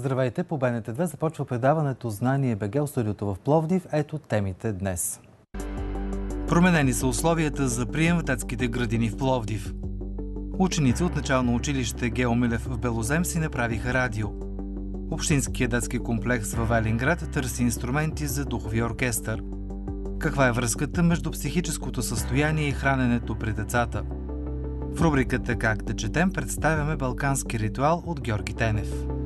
Здравейте, по БНТ2 започва предаването Знание БГ от студиото в Пловдив. Ето темите днес. Променени са условията за прием в детските градини в Пловдив. Ученици от начално училище Геомилев в Белозем си направиха радио. Общинският детски комплекс в Велинград търси инструменти за духови оркестър. Каква е връзката между психическото състояние и храненето при децата? В рубриката Как да четем представяме балкански ритуал от Георги Тенев.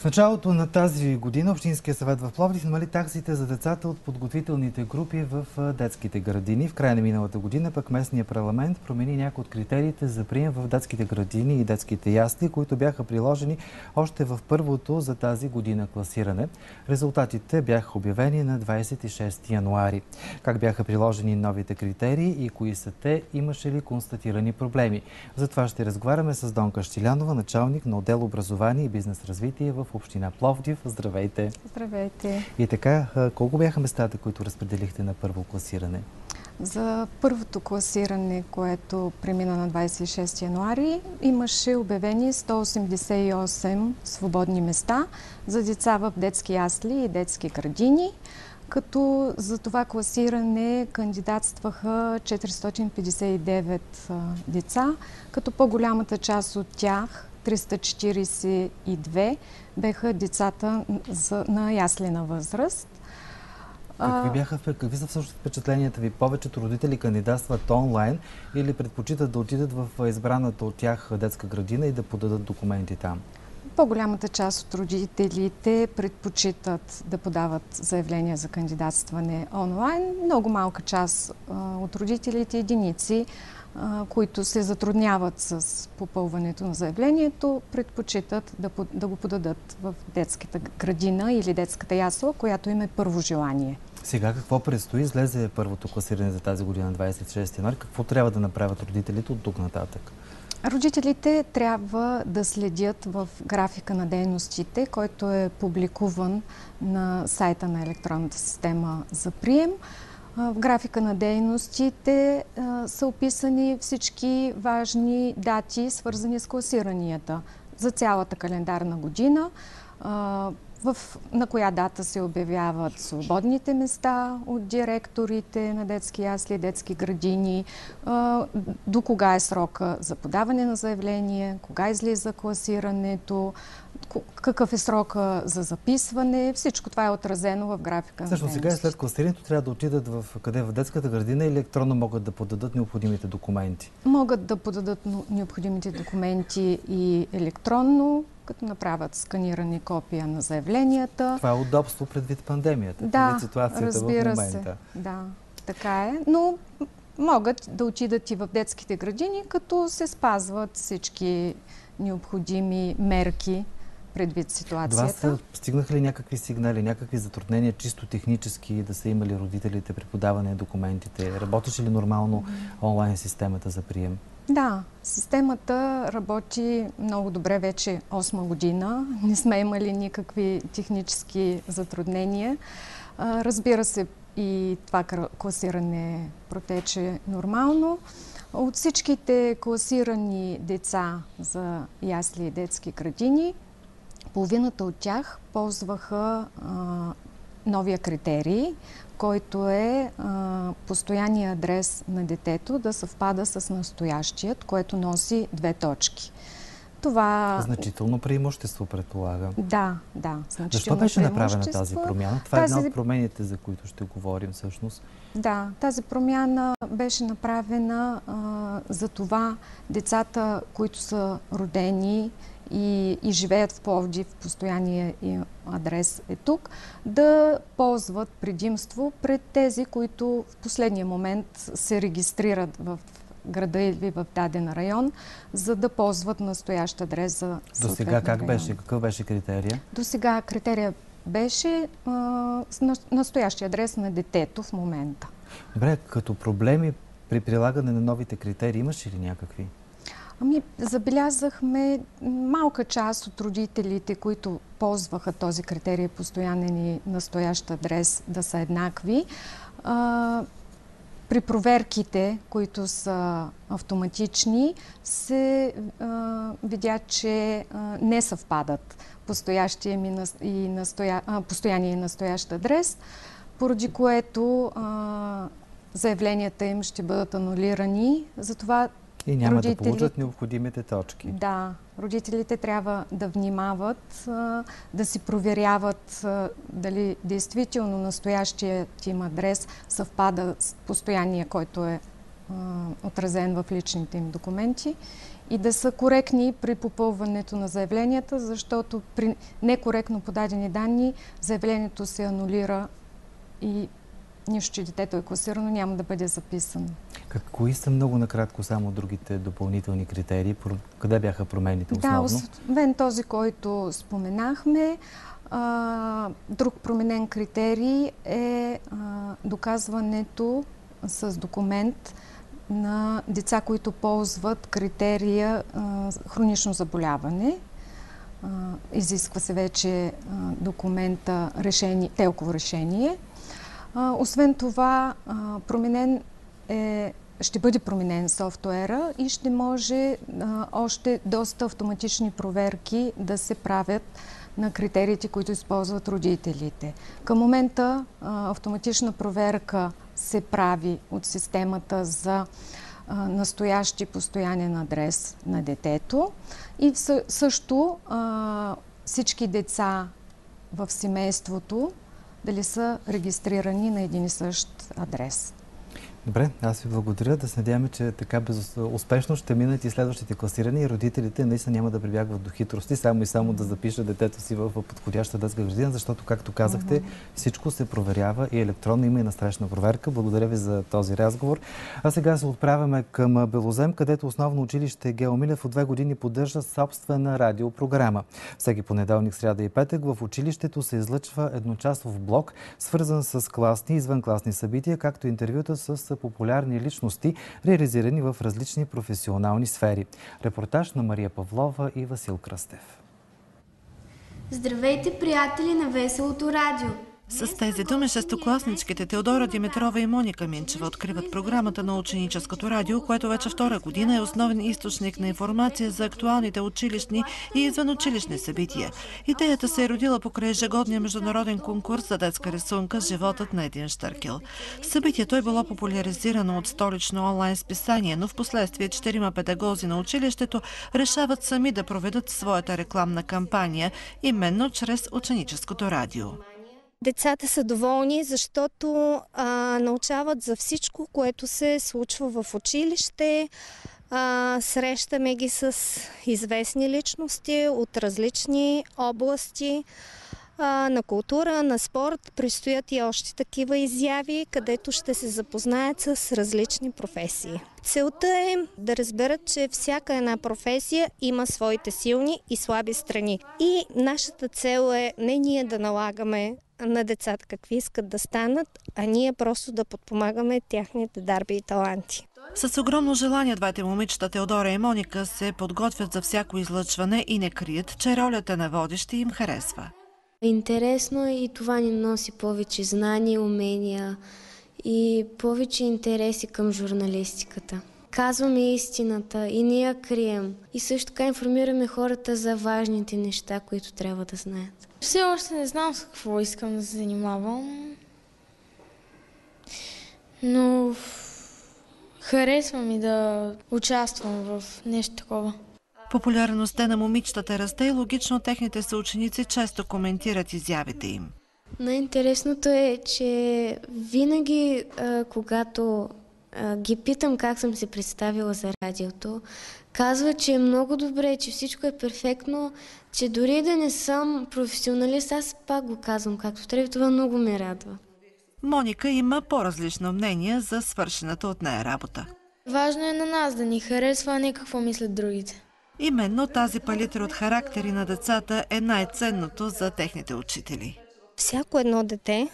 В началото на тази година Общинския съвет в Пловдив намали таксите за децата от подготвителните групи в детските градини. В края на миналата година пък местния парламент промени някои от критериите за прием в детските градини и детските ясли, които бяха приложени още в първото за тази година класиране. Резултатите бяха обявени на 26 януари. Как бяха приложени новите критерии и кои са те, имаше ли констатирани проблеми? За това ще разговаряме с Донка Щилянова, началник на отдел образование и бизнес развитие в община Пловдив. Здравейте! Здравейте! И така, колко бяха местата, които разпределихте на първо класиране? За първото класиране, което премина на 26 януари, имаше обявени 188 свободни места за деца в детски ясли и детски градини, като за това класиране кандидатстваха 459 деца, като по-голямата част от тях 342 беха децата на яслена възраст. Какви, бяха, какви са всъщност впечатленията ви? Повечето родители кандидатстват онлайн или предпочитат да отидат в избраната от тях детска градина и да подадат документи там? По-голямата част от родителите предпочитат да подават заявления за кандидатстване онлайн. Много малка част от родителите, единици, които се затрудняват с попълването на заявлението, предпочитат да, да го подадат в детската градина или детската ясла, която им е първо желание. Сега какво предстои? Излезе първото класиране за тази година, 26 януари. Какво трябва да направят родителите от тук нататък? Родителите трябва да следят в графика на дейностите, който е публикуван на сайта на електронната система за прием. В графика на дейностите са описани всички важни дати, свързани с класиранията за цялата календарна година в, на коя дата се обявяват свободните места от директорите на детски ясли, детски градини, до кога е срока за подаване на заявление, кога излиза класирането, какъв е срока за записване. Всичко това е отразено в графика. Също сега след класирането трябва да отидат в къде в детската градина или електронно могат да подадат необходимите документи? Могат да подадат необходимите документи и електронно, като направят сканирани копия на заявленията. Това е удобство предвид пандемията, да, ситуацията разбира в момента. Се. Да, така е. Но могат да отидат и в детските градини, като се спазват всички необходими мерки предвид ситуацията. До вас стигнаха ли някакви сигнали, някакви затруднения, чисто технически, да са имали родителите при подаване на документите? Работеше ли нормално онлайн системата за прием? Да, системата работи много добре вече 8 година. Не сме имали никакви технически затруднения. Разбира се, и това класиране протече нормално. От всичките класирани деца за ясли и детски градини, половината от тях ползваха а, новия критерий, който е а, постоянния адрес на детето да съвпада с настоящият, което носи две точки. Това... Значително преимущество, предполагам. Да, да. Защо беше направена тази промяна? Това тази... е една от промените, за които ще говорим всъщност. Да, тази промяна беше направена а, за това децата, които са родени и, и живеят в Пловдив, постоянния адрес е тук, да ползват предимство пред тези, които в последния момент се регистрират в града или в даден район, за да ползват настоящ адрес за До сега как район. беше? Какъв беше критерия? До сега критерия беше а, настоящия адрес на детето в момента. Добре, като проблеми при прилагане на новите критерии имаш ли някакви? Ами, забелязахме малка част от родителите, които ползваха този критерий постоянен и настоящ адрес да са еднакви. А, при проверките, които са автоматични, се а, видя, че а, не съвпадат постоящия ми и настоя, а, постоянния и настоящ адрес, поради което а, заявленията им ще бъдат анулирани. Затова и няма родители... да получат необходимите точки. Да, родителите трябва да внимават, да си проверяват дали действително настоящият им адрес съвпада с постоянния, който е отразен в личните им документи и да са коректни при попълването на заявленията, защото при некоректно подадени данни заявлението се анулира и нищо, че детето е класирано, няма да бъде записано. Как, кои са много накратко само другите допълнителни критерии? Къде бяха промените основно? Да, освен този, който споменахме, а, друг променен критерий е а, доказването с документ на деца, които ползват критерия а, хронично заболяване. Изисква се вече документа решение, телково решение – освен това, променен е, ще бъде променен софтуера и ще може а, още доста автоматични проверки да се правят на критериите, които използват родителите. Към момента а, автоматична проверка се прави от системата за а, настоящ и постоянен адрес на детето и също всички деца в семейството дали са регистрирани на един и същ адрес. Добре, аз ви благодаря. Да се надяваме, че така успешно ще минат и следващите класирани и родителите наистина няма да прибягват до хитрости, само и само да запишат детето си в подходяща детска градина, защото, както казахте, всичко се проверява и електронно има и насрещна проверка. Благодаря ви за този разговор. А сега се отправяме към Белозем, където основно училище Геомилев от две години поддържа собствена радиопрограма. Всеки понеделник, сряда и петък в училището се излъчва едночасов блок, свързан с класни и извънкласни събития, както интервюта с са популярни личности, реализирани в различни професионални сфери. Репортаж на Мария Павлова и Васил Кръстев. Здравейте, приятели на Веселото радио! С тези думи шестокласничките Теодора Димитрова и Моника Минчева откриват програмата на ученическото радио, което вече втора година е основен източник на информация за актуалните училищни и извънучилищни събития. Идеята се е родила покрай ежегодния международен конкурс за детска рисунка «Животът на един штъркел». Събитието е било популяризирано от столично онлайн списание, но в последствие четирима педагози на училището решават сами да проведат своята рекламна кампания, именно чрез ученическото радио. Децата са доволни, защото а, научават за всичко, което се случва в училище. А, срещаме ги с известни личности от различни области а, на култура, на спорт. Предстоят и още такива изяви, където ще се запознаят с различни професии. Целта е да разберат, че всяка една професия има своите силни и слаби страни. И нашата цел е не ние да налагаме на децата какви искат да станат, а ние просто да подпомагаме тяхните дарби и таланти. С огромно желание двете момичета Теодора и Моника се подготвят за всяко излъчване и не крият, че ролята на водещи им харесва. Интересно е и това ни носи повече знания, умения и повече интереси към журналистиката. Казваме истината и ние я крием. И също така информираме хората за важните неща, които трябва да знаят. Все още не знам с какво искам да се занимавам, но харесвам и да участвам в нещо такова. Популярността на момичетата расте и логично техните съученици често коментират изявите им. Най-интересното е, че винаги, когато ги питам как съм се представила за радиото, казва, че е много добре, че всичко е перфектно, че дори да не съм професионалист, аз пак го казвам както трябва. Това много ме радва. Моника има по-различно мнение за свършената от нея работа. Важно е на нас да ни харесва, а не какво мислят другите. Именно тази палитра от характери на децата е най-ценното за техните учители. Всяко едно дете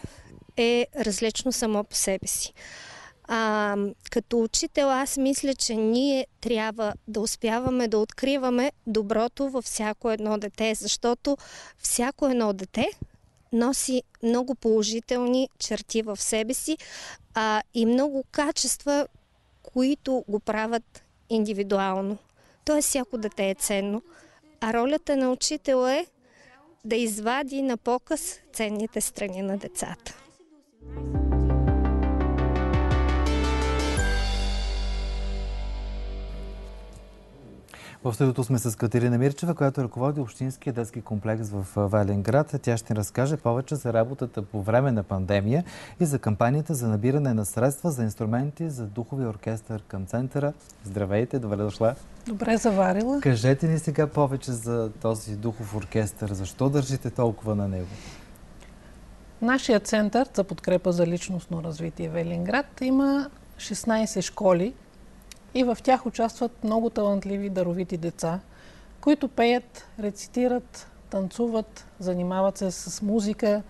е различно само по себе си. А, като учител аз мисля, че ние трябва да успяваме да откриваме доброто във всяко едно дете, защото всяко едно дете носи много положителни черти в себе си а, и много качества, които го правят индивидуално. Тоест, всяко дете е ценно. А ролята на учител е да извади на показ ценните страни на децата. В студиото сме с Катерина Мирчева, която ръководи Общинския детски комплекс в Валенград. Тя ще разкаже повече за работата по време на пандемия и за кампанията за набиране на средства за инструменти за духови оркестър към центъра. Здравейте, добре дошла. Добре заварила. Кажете ни сега повече за този духов оркестър. Защо държите толкова на него? Нашия център за подкрепа за личностно развитие Велинград има 16 школи, и в тях участват много талантливи, даровити деца, които пеят, рецитират, танцуват, занимават се с музика,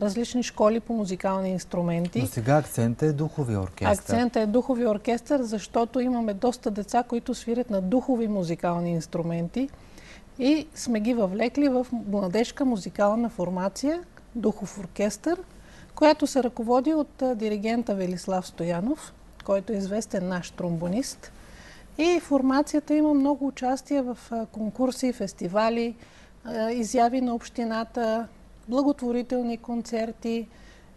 различни школи по музикални инструменти. Но сега акцентът е духови оркестър. Акцентът е духови оркестър, защото имаме доста деца, които свирят на духови музикални инструменти и сме ги въвлекли в младежка музикална формация, духов оркестър, която се ръководи от диригента Велислав Стоянов, който е известен наш тромбонист. И формацията има много участие в конкурси, фестивали, изяви на общината, благотворителни концерти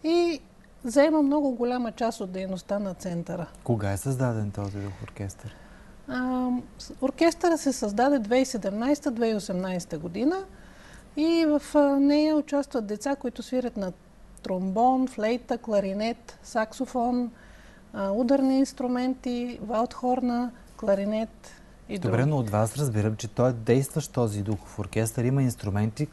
и заема много голяма част от дейността на центъра. Кога е създаден този оркестър? А, оркестъра се създаде 2017-2018 година и в нея участват деца, които свирят на тромбон, флейта, кларинет, саксофон, ударни инструменти, валдхорна, кларинет и други. Добре, но от вас разбирам, че той е действащ този духов оркестър. Има инструменти.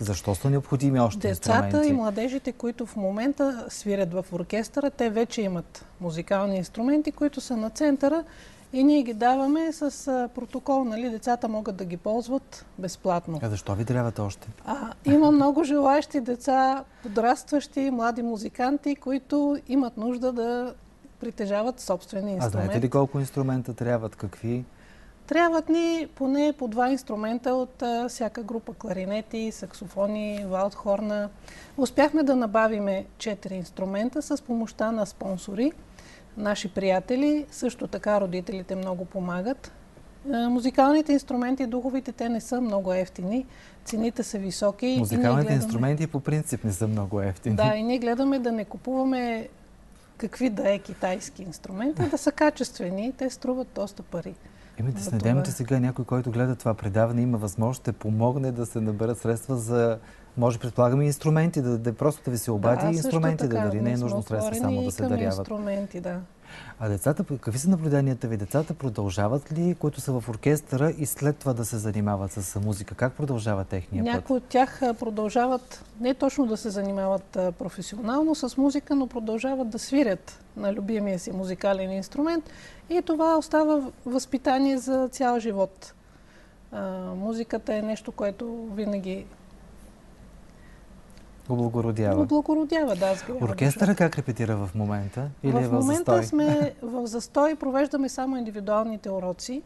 Защо са необходими още Децата инструменти? Децата и младежите, които в момента свирят в оркестъра, те вече имат музикални инструменти, които са на центъра и ние ги даваме с протокол. Нали? Децата могат да ги ползват безплатно. А защо ви трябват още? А, има много желаящи деца, подрастващи, млади музиканти, които имат нужда да притежават собствени инструменти. А знаете ли колко инструмента трябват? Какви? Трябват ни поне по два инструмента от а, всяка група. Кларинети, саксофони, валдхорна. Успяхме да набавиме четири инструмента с помощта на спонсори, наши приятели. Също така родителите много помагат. А, музикалните инструменти, духовите, те не са много ефтини. Цените са високи. Музикалните гледаме... инструменти по принцип не са много ефтини. Да, и ние гледаме да не купуваме какви да е китайски инструменти, да са качествени. Те струват доста пари. Еми да се надявам, че сега някой, който гледа това предаване, има възможност да помогне да се наберат средства за може, предполагаме, инструменти, да, да просто да ви се обади да, инструменти да дари. Не е нужно средства само да се даряват. инструменти, да. А децата, какви са наблюденията ви? Децата продължават ли, които са в оркестъра и след това да се занимават с музика? Как продължава техния път? Някои от тях продължават не точно да се занимават професионално с музика, но продължават да свирят на любимия си музикален инструмент и това остава възпитание за цял живот. А, музиката е нещо, което винаги Облагородява. Облагородява, да. Оркестъра как репетира в момента? Или в е в момента застой? сме в застой, провеждаме само индивидуалните уроци,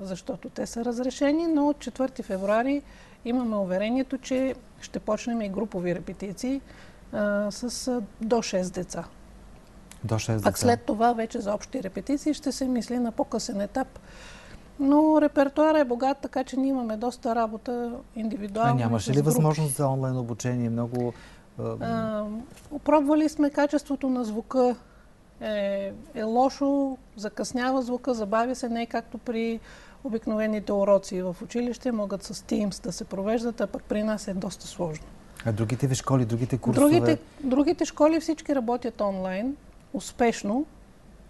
защото те са разрешени, но от 4 февруари имаме уверението, че ще почнем и групови репетиции а, с а, до 6 деца. До 6 деца. Пак след това вече за общи репетиции ще се мисли на по-късен етап. Но репертуара е богат, така че ние имаме доста работа индивидуално. А нямаше ли възможност за онлайн обучение? Много. А, опробвали сме качеството на звука. Е, е лошо, закъснява звука, забавя се, не е както при обикновените уроци в училище, могат с Teams да се провеждат, а пък при нас е доста сложно. А другите ви школи, другите курсове? Другите, другите школи всички работят онлайн, успешно,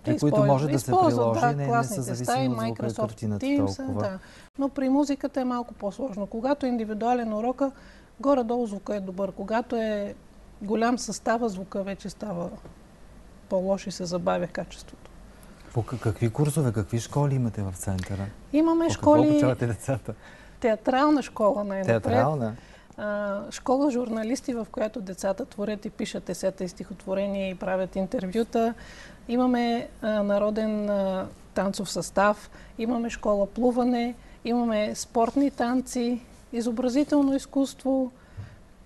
при които може да се приложи, да, не, не са зависими от звука и картината Teams, толкова. Да. Но при музиката е малко по-сложно. Когато е индивидуален урока, горе-долу звука е добър. Когато е голям състава, звука вече става по-лош и се забавя качеството. По какви курсове, какви школи имате в центъра? Имаме По школи... Какво обучавате децата? Театрална школа най-напред. Театрална? Школа журналисти, в която децата творят и пишат есета и стихотворения и правят интервюта. Имаме народен танцов състав, имаме школа плуване, имаме спортни танци, изобразително изкуство,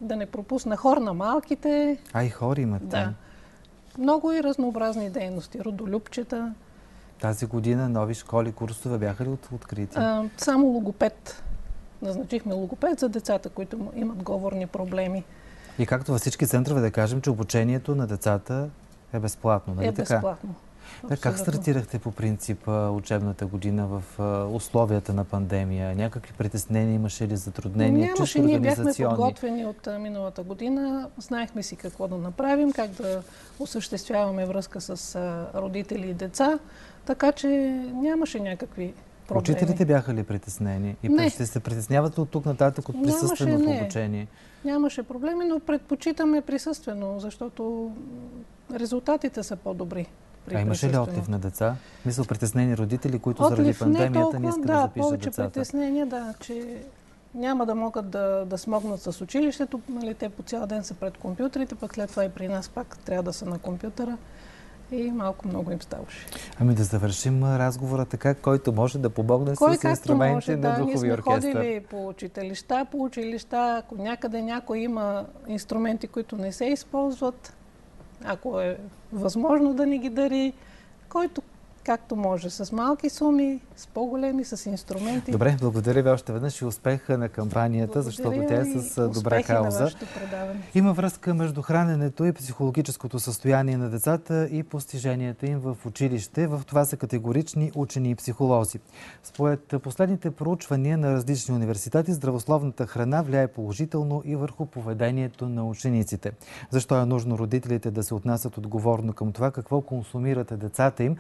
да не пропусна хор на малките. А и хор имате. Да. Много и разнообразни дейности. Родолюбчета. Тази година нови школи, курсове бяха ли от, открити? А, само логопед. Назначихме логопед за децата, които имат говорни проблеми. И както във всички центрове да кажем, че обучението на децата е безплатно, нали е така? безплатно. Да, как стартирахте по принцип учебната година в условията на пандемия? Някакви притеснения имаше ли, затруднения? Нямаше, ние бяхме подготвени от миналата година. Знаехме си какво да направим, как да осъществяваме връзка с родители и деца, така че нямаше някакви проблеми. Учителите бяха ли притеснени? И не. ще се притесняват от тук нататък от присъственото нямаше, обучение? Нямаше проблеми, но предпочитаме присъствено, защото резултатите са по-добри. А имаше ли отлив на деца? Мисля, притеснени родители, които отлив, заради пандемията не, толкова, не искат да, да запишат повече децата? притеснения, да, че няма да могат да, да смогнат с училището. Нали, те по цял ден са пред компютрите, пък след това и при нас пак трябва да са на компютъра. И малко много им ставаше. Ами да завършим разговора така, който може да помогне Кой с инструменти може, на да, духови ние сме оркестър. ходили по училища, по училища. Ако някъде някой има инструменти, които не се използват, ако е възможно да ни ги дари, който както може, с малки суми, с по-големи, с инструменти. Добре, благодаря ви още веднъж и успеха на кампанията, благодаря защото тя е с добра кауза. Има връзка между храненето и психологическото състояние на децата и постиженията им в училище. В това са категорични учени и психолози. Според последните проучвания на различни университети, здравословната храна влияе положително и върху поведението на учениците. Защо е нужно родителите да се отнасят отговорно към това какво консумирате децата им,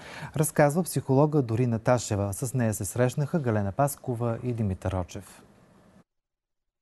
разказва психолога Дорина Ташева. С нея се срещнаха Галена Паскова и Димитър Рочев.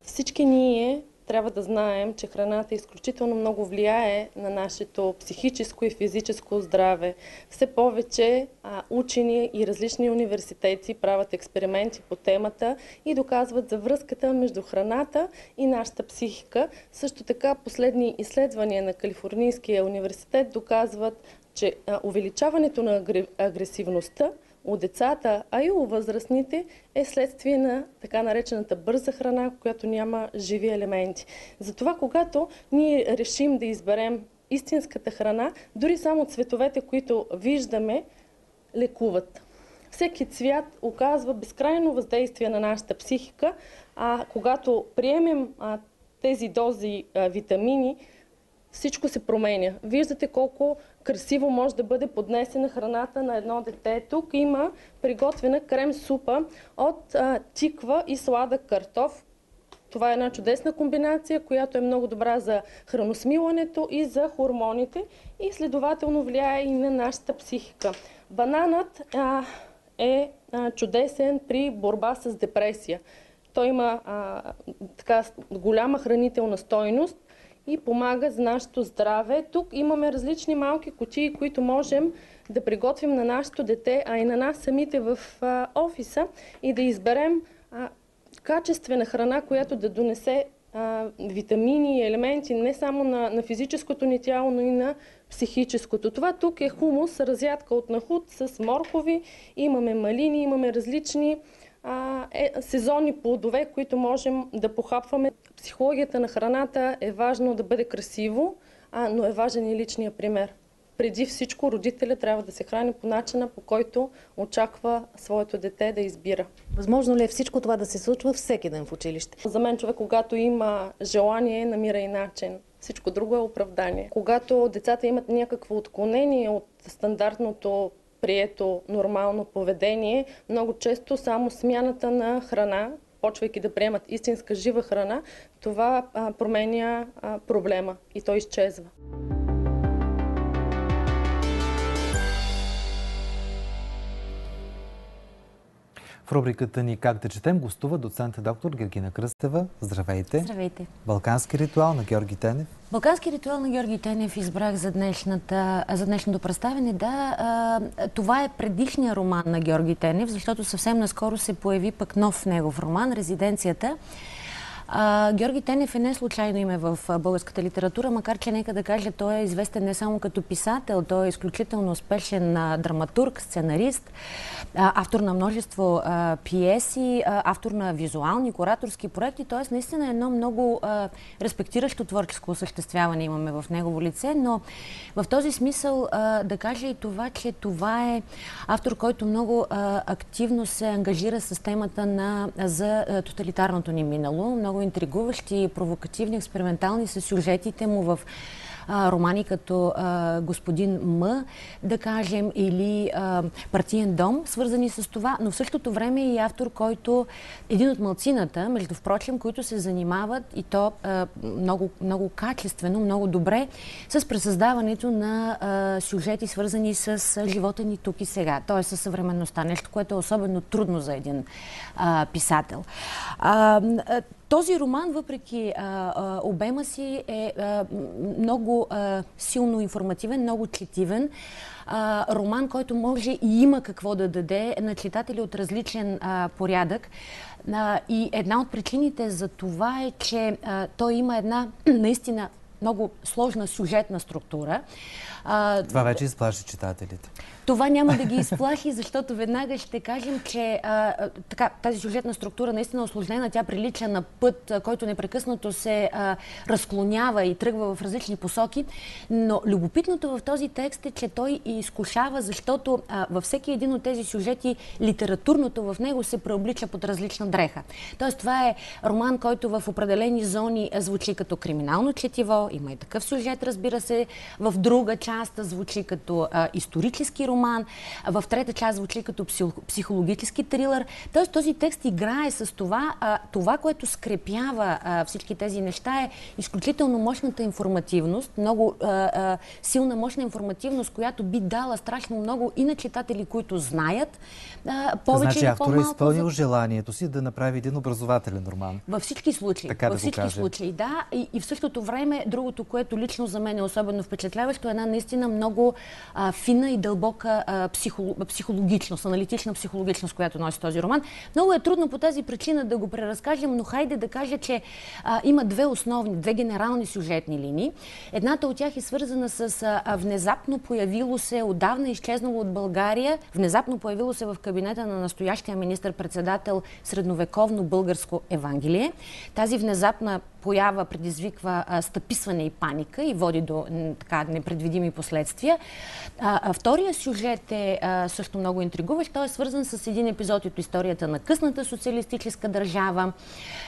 Всички ние трябва да знаем, че храната изключително много влияе на нашето психическо и физическо здраве. Все повече а, учени и различни университети правят експерименти по темата и доказват за връзката между храната и нашата психика. Също така последни изследвания на Калифорнийския университет доказват, че увеличаването на агресивността у децата, а и у възрастните е следствие на така наречената бърза храна, която няма живи елементи. Затова, когато ние решим да изберем истинската храна, дори само цветовете, които виждаме, лекуват. Всеки цвят оказва безкрайно въздействие на нашата психика, а когато приемем тези дози витамини, всичко се променя. Виждате колко красиво може да бъде поднесена храната на едно дете. Тук има приготвена крем-супа от а, тиква и сладък картоф. Това е една чудесна комбинация, която е много добра за храносмилането и за хормоните и следователно влияе и на нашата психика. Бананът а, е а, чудесен при борба с депресия. Той има така голяма хранителна стойност и помага за нашето здраве. Тук имаме различни малки кутии, които можем да приготвим на нашето дете, а и на нас самите в офиса и да изберем качествена храна, която да донесе витамини и елементи не само на, на физическото ни тяло, но и на психическото. Това тук е хумус, разядка от нахуд с моркови, имаме малини, имаме различни е, сезонни плодове, които можем да похапваме. Психологията на храната е важно да бъде красиво, а, но е важен и личния пример. Преди всичко родителя трябва да се храни по начина, по който очаква своето дете да избира. Възможно ли е всичко това да се случва всеки ден в училище? За мен човек, когато има желание, намира и начин. Всичко друго е оправдание. Когато децата имат някакво отклонение от стандартното прието нормално поведение, много често само смяната на храна, почвайки да приемат истинска жива храна, това а, променя а, проблема и той изчезва. В рубриката ни Как да четем гостува доцент доктор Гергина Кръстева. Здравейте! Здравейте! Балкански ритуал на Георги Тенев. Балкански ритуал на Георги Тенев избрах за, днешната, за днешното представяне. Да, това е предишния роман на Георги Тенев, защото съвсем наскоро се появи пък нов негов роман, Резиденцията. А, Георги Тенев е не случайно име в българската литература, макар че нека да кажа, той е известен не само като писател, той е изключително успешен а, драматург, сценарист, а, автор на множество а, пиеси, а, автор на визуални, кураторски проекти, т.е. наистина едно много а, респектиращо творческо осъществяване имаме в негово лице, но в този смисъл а, да кажа и това, че това е автор, който много а, активно се ангажира с темата на, за а, тоталитарното ни минало, много интригуващи, провокативни, експериментални са сюжетите му в романи като Господин М, да кажем, или а, Партиен дом, свързани с това, но в същото време е и автор, който един от малцината, между впрочем, които се занимават и то много, много качествено, много добре с пресъздаването на сюжети, свързани с живота ни тук и сега, т.е. с съвременността. Нещо, което е особено трудно за един писател. Този роман, въпреки а, а, обема си, е а, много а, силно информативен, много четивен. А, роман, който може и има какво да даде на читатели от различен а, порядък. А, и една от причините за това е, че а, той има една наистина много сложна сюжетна структура. А, това вече изплаши читателите. Това няма да ги изплахи, защото веднага ще кажем, че а, така, тази сюжетна структура наистина е осложнена. Тя прилича на път, който непрекъснато се а, разклонява и тръгва в различни посоки. Но любопитното в този текст е, че той изкушава, защото а, във всеки един от тези сюжети литературното в него се преоблича под различна дреха. Тоест това е роман, който в определени зони звучи като криминално четиво. Има и такъв сюжет, разбира се. В друга част звучи като а, исторически роман в трета част звучи като психологически трилър. Тоест този текст играе с това. А, това, което скрепява а, всички тези неща е изключително мощната информативност, много а, а, силна, мощна информативност, която би дала страшно много и на читатели, които знаят а, повече значи, или по-малко. Значи автор е изпълнил желанието си да направи един образователен роман. Във всички случаи. Така във да всички случаи, да. И, и в същото време, другото, което лично за мен е особено впечатляващо, е една наистина много а, фина и дълбока висока психо, психологичност, аналитична психологичност, която носи този роман. Много е трудно по тази причина да го преразкажем, но хайде да кажа, че а, има две основни, две генерални сюжетни линии. Едната от тях е свързана с а, внезапно появило се, отдавна изчезнало от България, внезапно появило се в кабинета на настоящия министр-председател средновековно българско Евангелие. Тази внезапна поява предизвиква а, стъписване и паника и води до така непредвидими последствия. А, а, втория сюжет е а, също много интригуващ. Той е свързан с един епизод от историята на късната социалистическа държава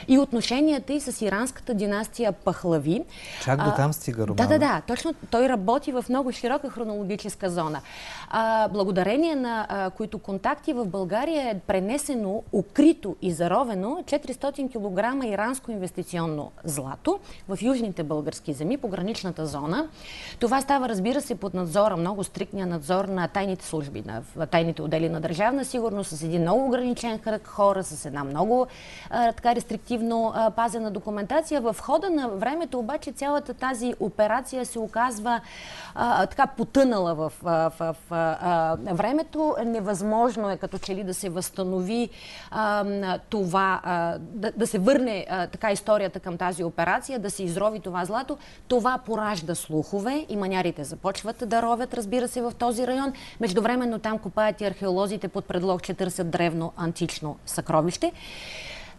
и отношенията и с иранската династия Пахлави. Чак до там стига романа. Да, да, да. Точно той работи в много широка хронологическа зона. А, благодарение на а, които контакти в България е пренесено, укрито и заровено 400 кг иранско инвестиционно злато в южните български земи, по граничната зона. Това става, разбира се, под надзора, много стриктния надзор на тайните служби, на тайните отдели на държавна сигурност, с един много ограничен кръг хора, с една много а, така рестриктивно а, пазена документация. В хода на времето обаче цялата тази операция се оказва а, така потънала в, в, в, в времето. Невъзможно е като че ли да се възстанови това, да, да се върне така историята към тази операция, да се изрови това злато. Това поражда слухове и манярите започват да ровят, разбира се, в този район. Междувременно там копаят и археолозите под предлог, че търсят древно антично съкровище.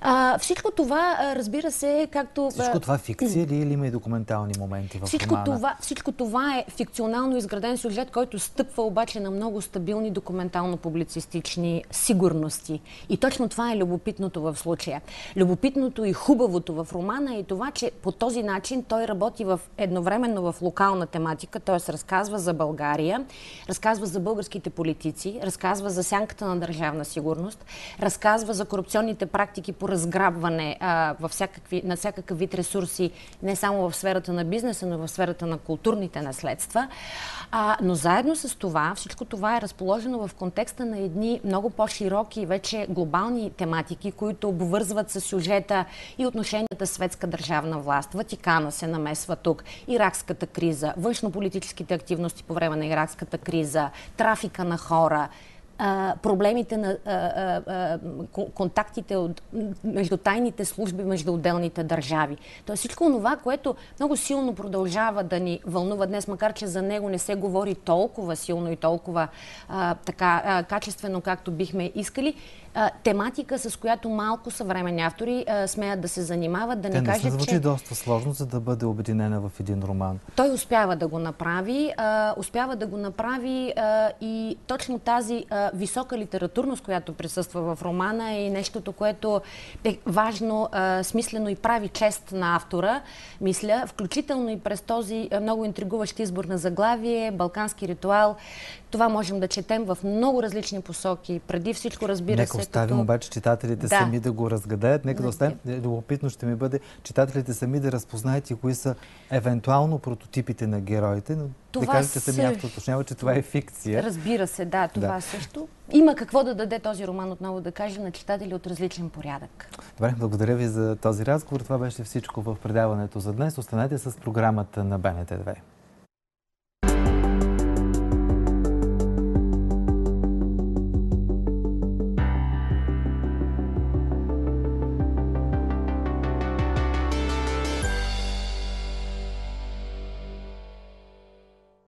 А, всичко това, разбира се, както... Всичко това фикция ли или има и документални моменти в всичко романа? Това, всичко това е фикционално изграден сюжет, който стъпва обаче на много стабилни документално-публицистични сигурности. И точно това е любопитното в случая. Любопитното и хубавото в романа е това, че по този начин той работи в едновременно в локална тематика, т.е. разказва за България, разказва за българските политици, разказва за сянката на държавна сигурност, разказва за корупционните практики по разграбване а, във всякакви, на всякакъв вид ресурси, не само в сферата на бизнеса, но в сферата на културните наследства. А, но заедно с това, всичко това е разположено в контекста на едни много по-широки, вече глобални тематики, които обвързват с сюжета и отношенията светска държавна власт. Ватикана се намесва тук, иракската криза, външнополитическите активности по време на иракската криза, трафика на хора, а, проблемите на а, а, контактите от, между тайните служби, между отделните държави. Тоест всичко това, което много силно продължава да ни вълнува днес, макар че за него не се говори толкова силно и толкова така качествено, както бихме искали, тематика, с която малко съвременни автори смеят да се занимават, да Те не кажат, звучи че... доста сложно, за да бъде обединена в един роман. Той успява да го направи, успява да го направи и точно тази висока литературност, която присъства в романа е нещото, което е важно, смислено и прави чест на автора, мисля, включително и през този много интригуващ избор на заглавие, Балкански ритуал. Това можем да четем в много различни посоки. Преди всичко, разбира Нека се. Оставим като... обаче читателите да. сами да го разгадаят. Нека да оставим. Любопитно ще ми бъде читателите сами да разпознаят и кои са евентуално прототипите на героите, но това да кажете сами автор уточнява, че това е фикция. Разбира се, да, това да. също. Има какво да даде този роман, отново да кажем, на читатели от различен порядък. Добре, благодаря ви за този разговор. Това беше всичко в предаването за днес. Останете с програмата на БНТ2.